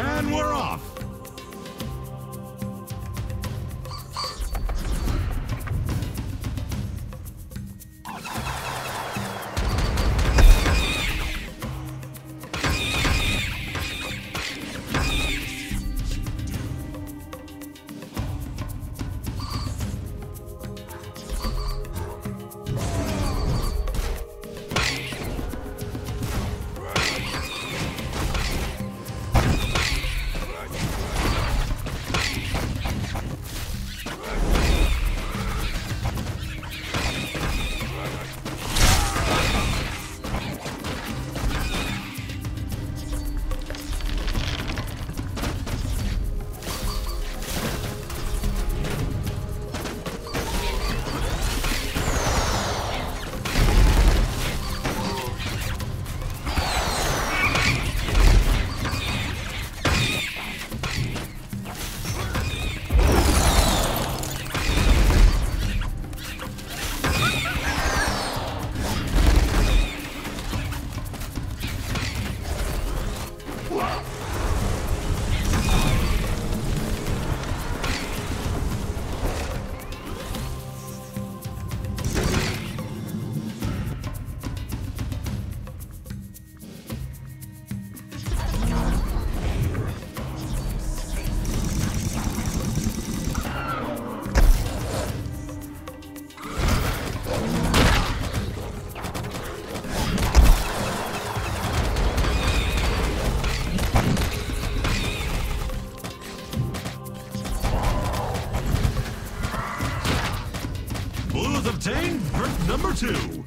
And we're off. obtained brick number two.